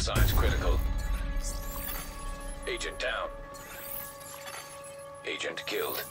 signs critical. Agent down. Agent killed.